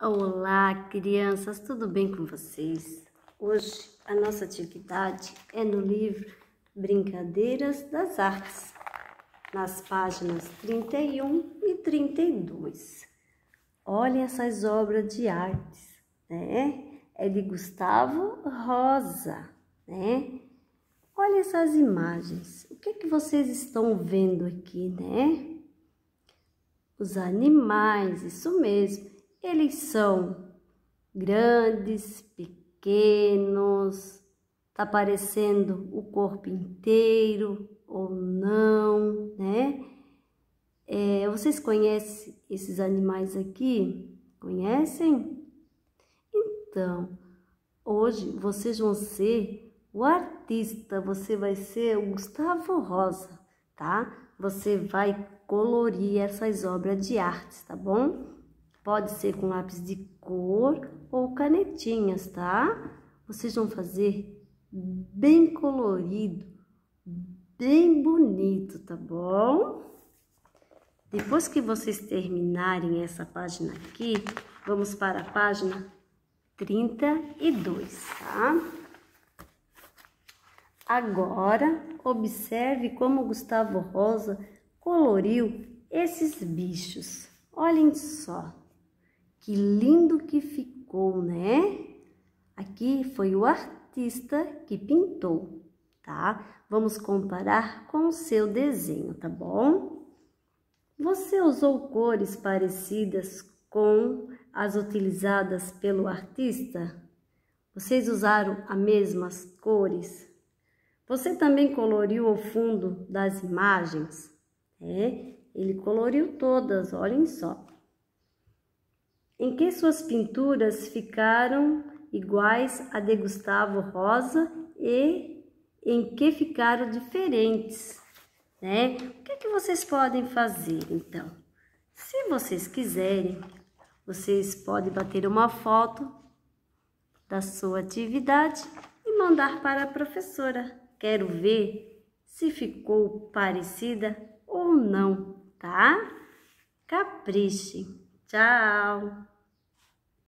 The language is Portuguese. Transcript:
Olá, crianças, tudo bem com vocês? Hoje a nossa atividade é no livro Brincadeiras das Artes, nas páginas 31 e 32. Olhem essas obras de artes, né? É de Gustavo Rosa, né? Olha essas imagens. O que, que vocês estão vendo aqui, né? Os animais, isso mesmo eles são grandes, pequenos, tá aparecendo o corpo inteiro ou não, né? É, vocês conhecem esses animais aqui? Conhecem? Então, hoje vocês vão ser o artista, você vai ser o Gustavo Rosa, tá? Você vai colorir essas obras de arte, tá bom? Pode ser com lápis de cor ou canetinhas, tá? Vocês vão fazer bem colorido, bem bonito, tá bom? Depois que vocês terminarem essa página aqui, vamos para a página 32, tá? Agora, observe como Gustavo Rosa coloriu esses bichos. Olhem só. Que lindo que ficou, né? Aqui foi o artista que pintou, tá? Vamos comparar com o seu desenho, tá bom? Você usou cores parecidas com as utilizadas pelo artista? Vocês usaram as mesmas cores? Você também coloriu o fundo das imagens? É, ele coloriu todas, olhem só em que suas pinturas ficaram iguais a de Gustavo Rosa e em que ficaram diferentes, né? O que, é que vocês podem fazer, então? Se vocês quiserem, vocês podem bater uma foto da sua atividade e mandar para a professora. Quero ver se ficou parecida ou não, tá? Capriche! Tchau!